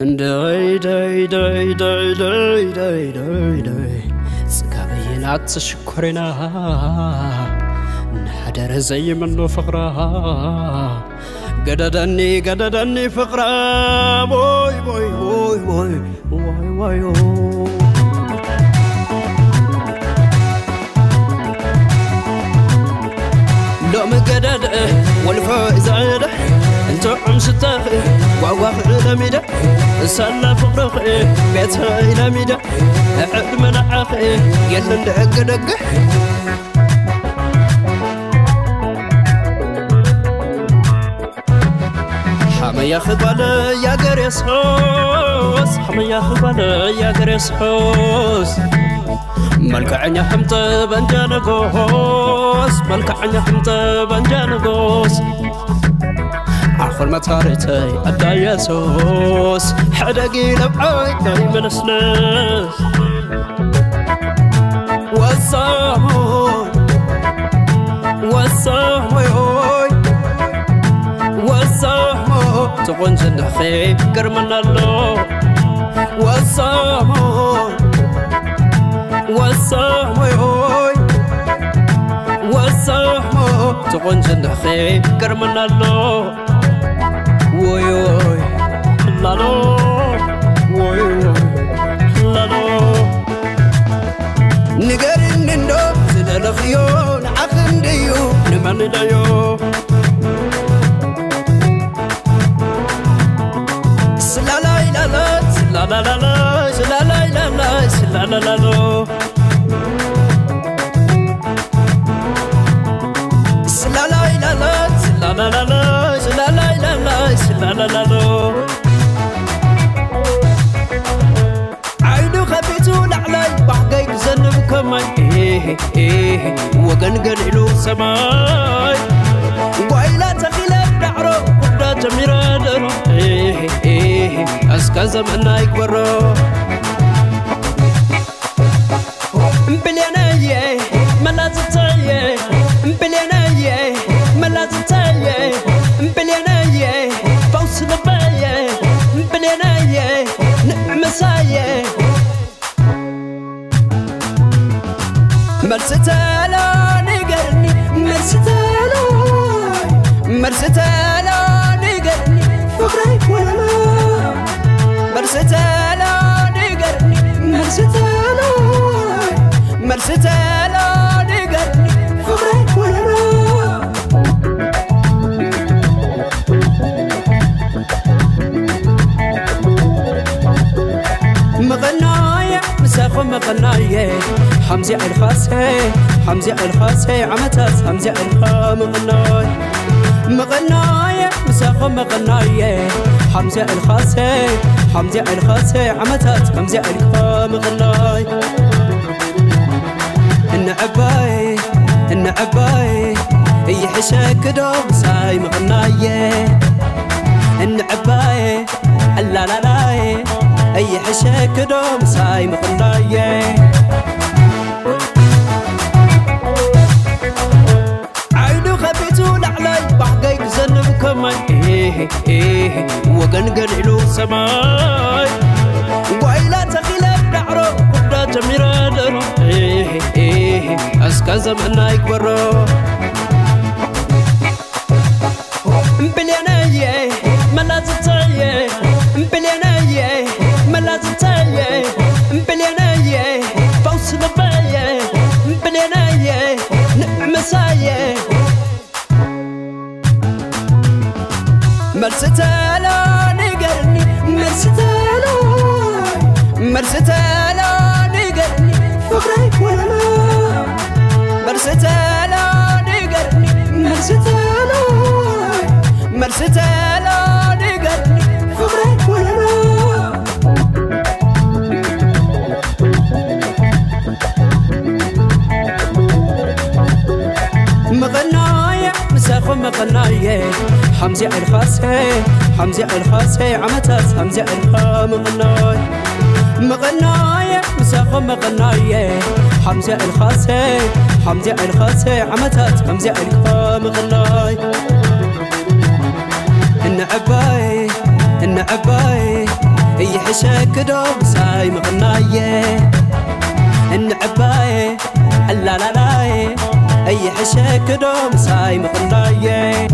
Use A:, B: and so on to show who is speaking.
A: Day, day, day, day, day, day, day, day. ጽጋበይናት ተሽኮሬና ንሓደረ ዘይምኖ ፍቕራ ገደደኒ ገደደኒ ፍቕራ ቦይ ቦይ ቦይ ቦይ ዋይ ዋዮ ሎሚ ገደድ ጓጓኽ ለሚደ እሳላ ፍቕርኽ ቤተ ኢለሚደ እዕድ መናዓኽ የለን ደገደግሕ ሓመያ ክባለ ያገር የስሖስ ሓመያ ክባለ ያገር የስሖስ መልክዐኛ ሕምጠ በንጃ ነጎስ መልክዐኛ ሕምጠ በንጃ ነጎስ كل ما تاريتي أدا يسوس. حدقي لبعاي دايما نسنس وصاهوي وصاهوي وصاهوي تبون جنحي كرمنا اللو وصاهوي وصاهوي وصاهوي تبون جنحي كرمنا اللو ትቆንጅንኺ ግርምናሎ ወዮይ ላሎ ወዮይ ላሎ ንገርኒ እንዶ ዝደለኽዮ ንዓኽ እንድዩ ንመን ደዮ ስላላይ ላላይ ስላላላላይ ስላላይ ላላይ ስላላላሎ إيه إيه وقنقن إلو سماي وإلا تخيل دعرو قدات مرادرو إيه إيه أسكا زمنا يكبرو مرستالا نقرني مرستالا مرستالا نقرني فقرك ولا مرستالا نقرني مرستالا مرستالا مسافة مغناية حمزة الخاسة حمزة الخاسة عمتاس حمزة الخا مغناي مغناية مسافة مغناية. حمزة الخاسة حمزة الخاسة عمتاس حمزة الخا مغناي النعباي النعباي هي حشاك دوم ساي مغناية. النعباي لا لا لا. أي حشاك دوم ساي مغناية عينو خبيتو لعلاي بحقي كزنب كمان. إيه إيه وقن قليلو سماي. وإلا تخيلة دعرو قدا جميرة درو إيه إيه مرستالا نقرني نقرني فقري ولا نقرني مسافة مغناية حمزة الخاسة حمزة الخاسة عمتاس. حمزة الخا مغناي مغناية مسافة مغناية حمزة الخاسة حمزة الخاسة عمتاس. حمزة الخا مغناي النعباي النعباي أيحشكدو مساي مغناية النعباية اللالالية أيحشكدو مساي مغناية